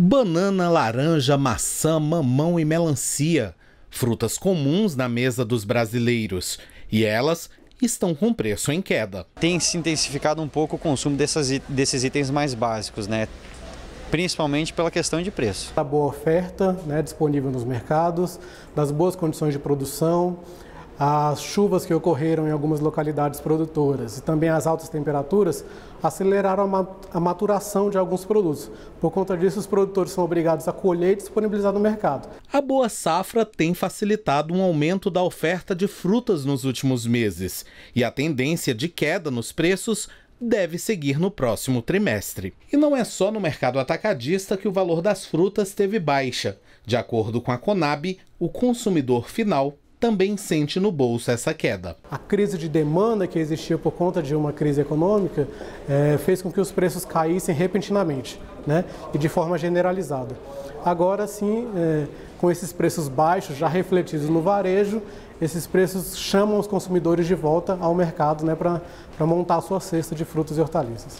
Banana, laranja, maçã, mamão e melancia. Frutas comuns na mesa dos brasileiros. E elas estão com preço em queda. Tem se intensificado um pouco o consumo dessas, desses itens mais básicos, né? principalmente pela questão de preço. A boa oferta né, disponível nos mercados, das boas condições de produção, as chuvas que ocorreram em algumas localidades produtoras e também as altas temperaturas aceleraram a maturação de alguns produtos. Por conta disso, os produtores são obrigados a colher e disponibilizar no mercado. A boa safra tem facilitado um aumento da oferta de frutas nos últimos meses e a tendência de queda nos preços deve seguir no próximo trimestre. E não é só no mercado atacadista que o valor das frutas teve baixa. De acordo com a Conab, o consumidor final também sente no bolso essa queda. A crise de demanda que existia por conta de uma crise econômica é, fez com que os preços caíssem repentinamente né, e de forma generalizada. Agora sim, é, com esses preços baixos já refletidos no varejo, esses preços chamam os consumidores de volta ao mercado né, para montar a sua cesta de frutas e hortaliças.